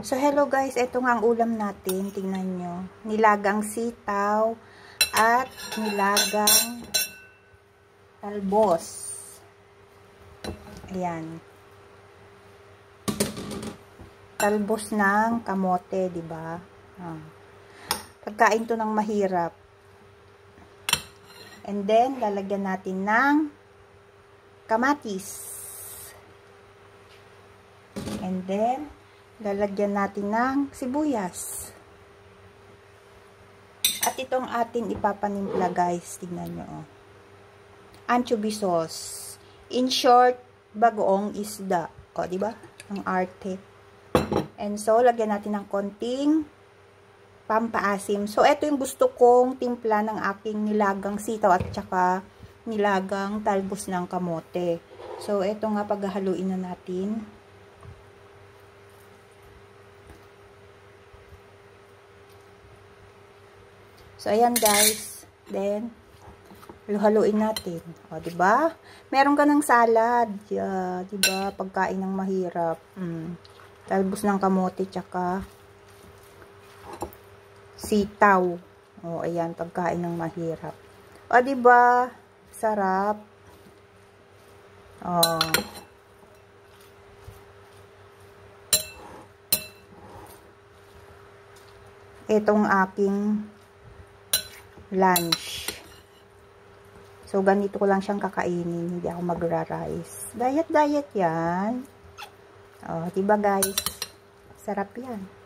So, hello guys. Ito nga ang ulam natin. Tingnan nyo. Nilagang sitaw at nilagang talbos. Ayan. Talbos ng kamote, di ba? Ah. Pagkain to ng mahirap. And then, lalagyan natin ng kamatis. And then, lalagyan natin ng sibuyas. At itong ating ipapanimpla guys, tingnan nyo. Oh. Anchovy sauce. In short, bagoong isda. O, di ba? Ang arte. And so, lagyan natin ng konting pampaasim. So, ito yung gusto kong timpla ng aking nilagang sitaw at saka nilagang talbos ng kamote. So, ito nga paghahaluin na natin. So, ayan guys. Then, haluin natin. O, ba? Meron ka ng salad. Yeah, ba? Pagkain ng mahirap. Mm. Talbos ng kamote, tsaka sitaw. O, ayan. Pagkain ng mahirap. O, ba? Sarap. O. Itong aking lunch. So, ganito ko lang siyang kakainin. Hindi ako magra-rice. Diet-diet yan. Oh, diba guys? Sarap yan.